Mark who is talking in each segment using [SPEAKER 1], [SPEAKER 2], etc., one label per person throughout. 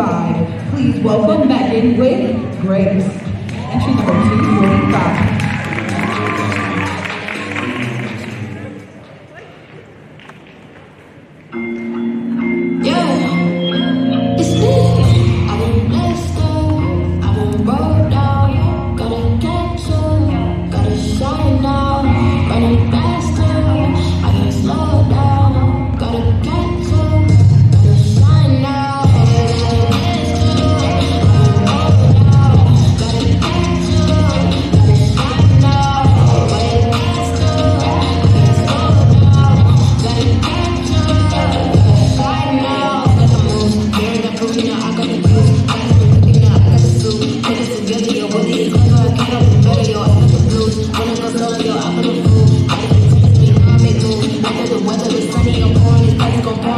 [SPEAKER 1] 45. Please welcome Megan with Grace. And she's 1445.
[SPEAKER 2] I can go back.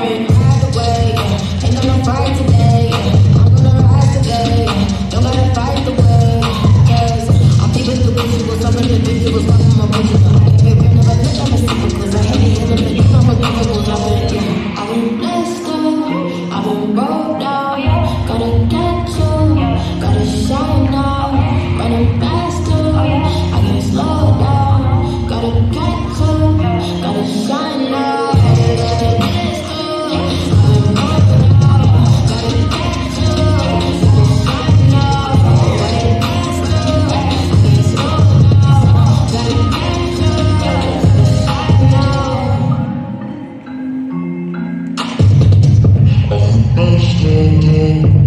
[SPEAKER 3] Bestätigt.